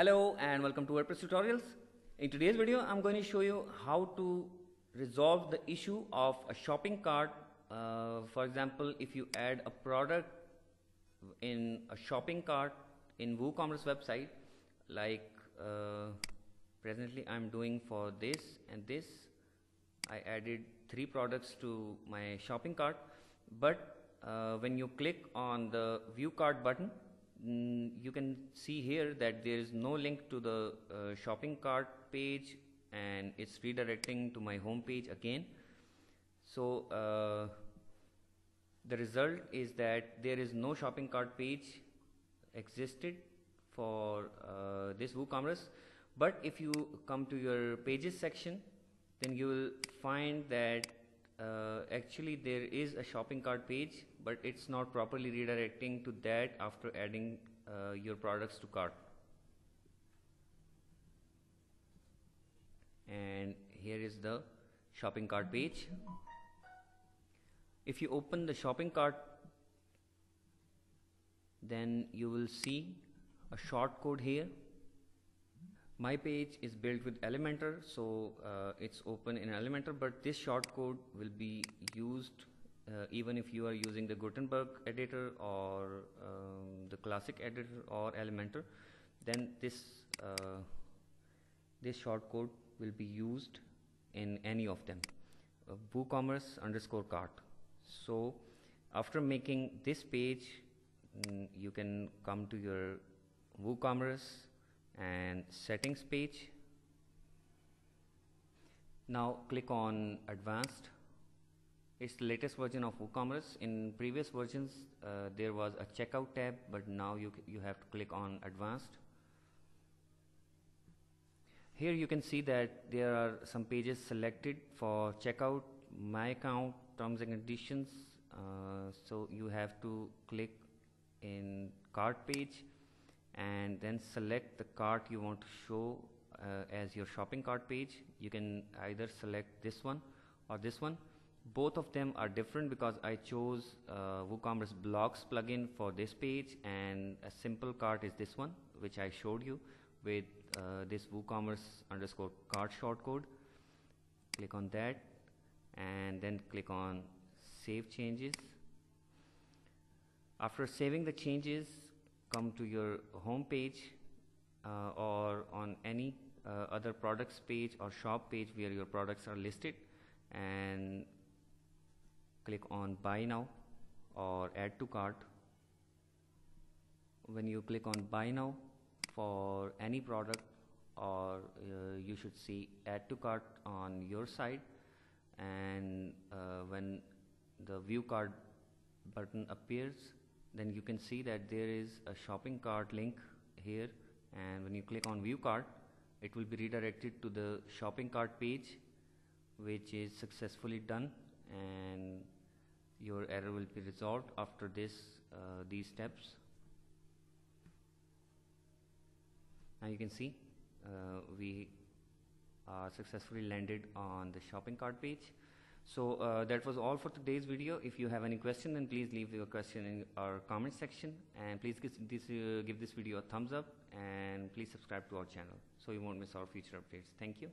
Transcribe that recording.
Hello and welcome to WordPress tutorials. In today's video I'm going to show you how to resolve the issue of a shopping cart. Uh, for example if you add a product in a shopping cart in WooCommerce website like uh, presently I'm doing for this and this I added three products to my shopping cart but uh, when you click on the view cart button mm, you can see here that there is no link to the uh, shopping cart page and it's redirecting to my home page again. So uh, the result is that there is no shopping cart page existed for uh, this WooCommerce. But if you come to your pages section then you will find that uh, actually there is a shopping cart page but it's not properly redirecting to that after adding uh, your products to cart. And here is the shopping cart page. If you open the shopping cart then you will see a short code here my page is built with Elementor so uh, it's open in Elementor but this shortcode will be used uh, even if you are using the Gutenberg editor or um, the classic editor or Elementor then this uh, this shortcode will be used in any of them. Uh, WooCommerce underscore cart. So after making this page mm, you can come to your WooCommerce and settings page. Now click on advanced. It's the latest version of WooCommerce. In previous versions uh, there was a checkout tab but now you you have to click on advanced. Here you can see that there are some pages selected for checkout my account terms and conditions. Uh, so you have to click in cart page and then select the cart you want to show uh, as your shopping cart page. You can either select this one or this one. Both of them are different because I chose uh, WooCommerce blocks plugin for this page and a simple cart is this one which I showed you with uh, this WooCommerce underscore cart shortcode. Click on that and then click on save changes. After saving the changes come to your home page uh, or on any uh, other products page or shop page where your products are listed and click on buy now or add to cart. When you click on buy now for any product or uh, you should see add to cart on your side and uh, when the view cart button appears then you can see that there is a shopping cart link here and when you click on view cart it will be redirected to the shopping cart page which is successfully done and your error will be resolved after this uh, these steps. Now you can see uh, we are successfully landed on the shopping cart page so uh, that was all for today's video. If you have any question, then please leave your question in our comment section. And please give this, uh, give this video a thumbs up and please subscribe to our channel so you won't miss our future updates. Thank you.